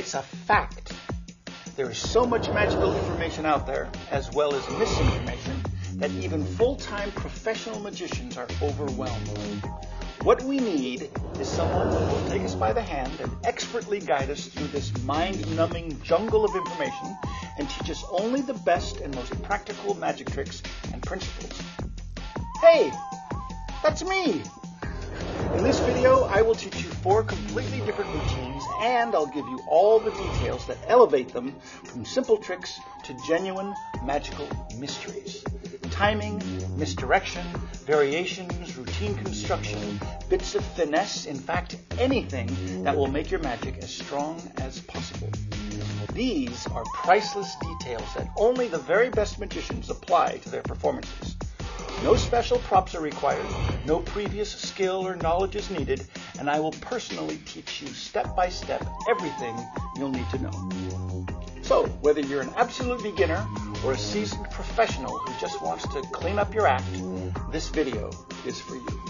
It's a fact. There is so much magical information out there, as well as misinformation, that even full time professional magicians are overwhelmed. What we need is someone who will take us by the hand and expertly guide us through this mind numbing jungle of information and teach us only the best and most practical magic tricks and principles. Hey, that's me! In this video, I will teach you four completely different routines and I'll give you all the details that elevate them from simple tricks to genuine magical mysteries. Timing, misdirection, variations, routine construction, bits of finesse, in fact, anything that will make your magic as strong as possible. These are priceless details that only the very best magicians apply to their performances. No special props are required, no previous skill or knowledge is needed, and I will personally teach you step by step everything you'll need to know. So, whether you're an absolute beginner or a seasoned professional who just wants to clean up your act, this video is for you.